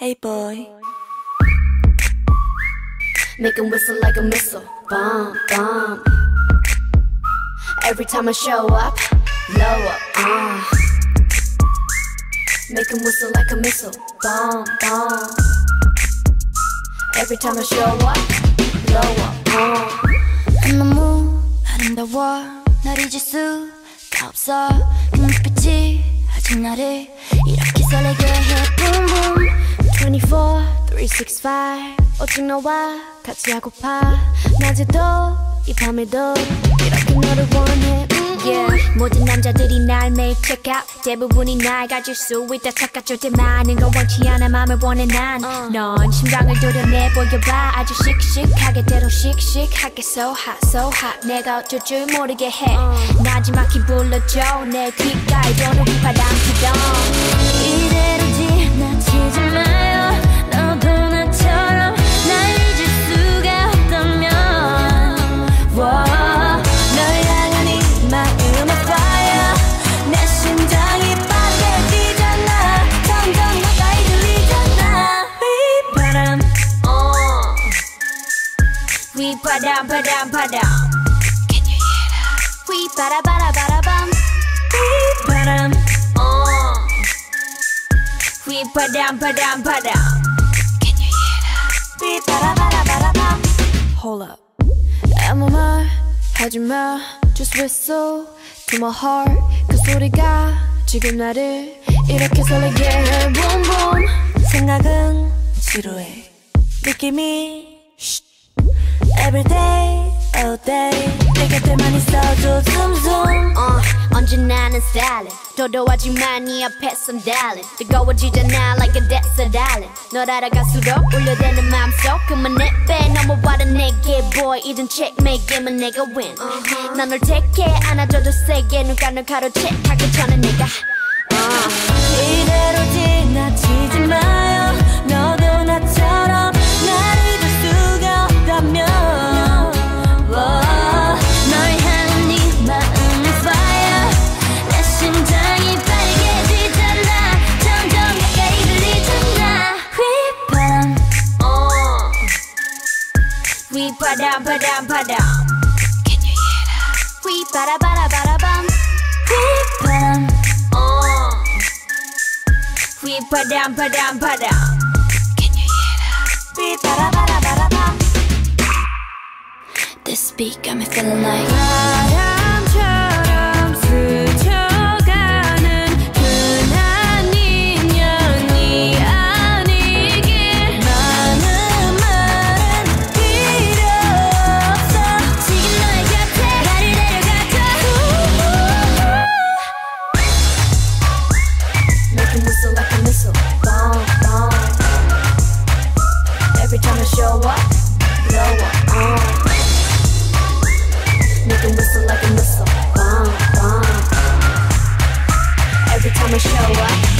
Hey boy. Make 'em whistle like a missile. Bomb, bomb. Every time I show up, blow up. Uh. Make 'em whistle like a missile. Bomb, bomb. Every time I show up, blow up. Uh. 너무 아름다워 날 잊을 수가 없어 그 눈빛이 아직 나를 이렇게 설레게 해 Boom boom 24, 365 오직 너와 같이 하고파. 낮에도 이 밤에도 이렇게 너를 원해. 음, yeah. 모든 남자들이 날 매일 check out. 대부분이 날 가질 수 있다 착각 절대 많은 걸 원치 않아. 맘을 원해 난넌 심장을 도려내 보여봐. 아주 씩씩하게 대로 씩씩하게 so hot so hot. 내가 어쩔 줄 모르게 해. 나지막히 불러줘. 내 귓가에 도는 휘파람 피던 휘바람 바람 바람 Can you hear that? 휘바라바라바라밤 휘바람 어. 휘바람 바람 바람 Can you hear that? 휘바라바라바라밤 Hold up. 아무 말 하지마 Just whistle to my heart 그 소리가 지금 나를 이렇게 설레게 해 Boom boom 생각은 지루해. 느낌이 Every day, all day. 내 곁에만 있어줘, zoom zoom. 어, 언제나는 stylin 도도하지만 네 앞에선 darling 뜨거워지잖아 like a desert island 널 알아갈수록 울려대는 맘속 그만 내빼 넘어와라 내게 boy 이젠 checkmate 게임은 내가 win 난널 택해 안아줘도 세게 눈가 널 가로채 하기 전에 내가 Padam, padam, padam. Can you hear that? We bada bada bada bum. We padam. Oh. We padam, padam, padam. Can you hear that? We bada bada bada bum. This beat got me feeling like. I'ma show up.